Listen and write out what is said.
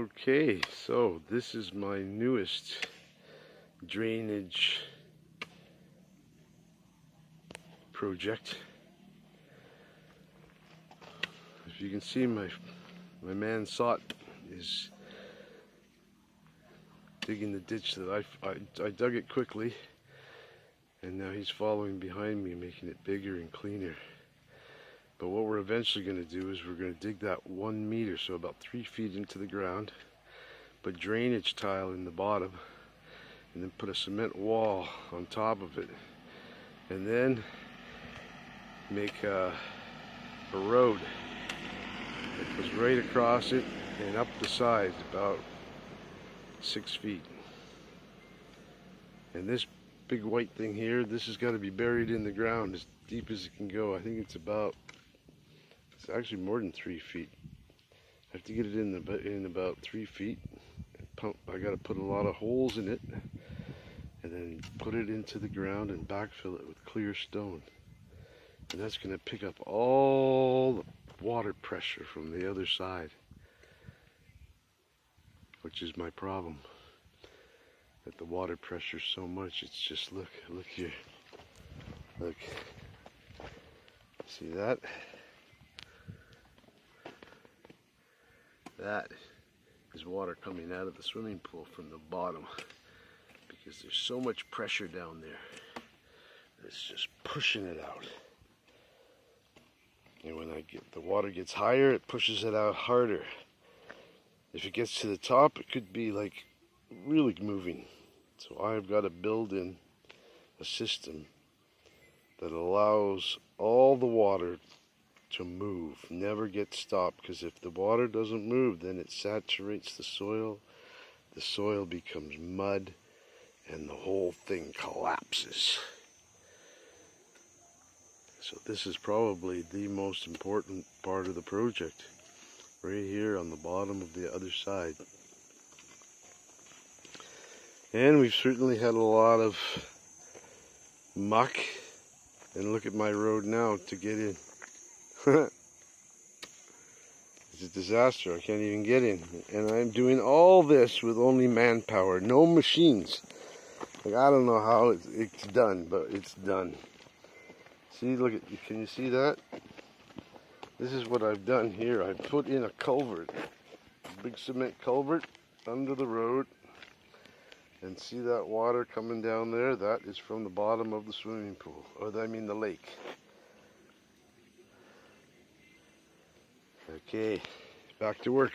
Okay, so this is my newest drainage project. If you can see, my my man Sot is digging the ditch that I, I, I dug it quickly, and now he's following behind me, making it bigger and cleaner. But what we're eventually going to do is we're going to dig that one meter, so about three feet into the ground, put drainage tile in the bottom, and then put a cement wall on top of it. And then make a, a road that goes right across it and up the sides about six feet. And this big white thing here, this has got to be buried in the ground as deep as it can go. I think it's about it's actually more than three feet. I have to get it in the in about three feet. Pump. I got to put a lot of holes in it, and then put it into the ground and backfill it with clear stone. And that's going to pick up all the water pressure from the other side, which is my problem. That the water pressure so much, it's just look, look here, look. See that? That is water coming out of the swimming pool from the bottom because there's so much pressure down there. It's just pushing it out. And when I get the water gets higher, it pushes it out harder. If it gets to the top, it could be like really moving. So I've got to build in a system that allows all the water to move, never get stopped, because if the water doesn't move, then it saturates the soil, the soil becomes mud, and the whole thing collapses. So this is probably the most important part of the project, right here on the bottom of the other side. And we've certainly had a lot of muck, and look at my road now to get in. it's a disaster. I can't even get in. And I'm doing all this with only manpower, no machines. Like, I don't know how it's, it's done, but it's done. See, look at, can you see that? This is what I've done here. I put in a culvert, a big cement culvert under the road. And see that water coming down there? That is from the bottom of the swimming pool, or I mean the lake. Okay, back to work.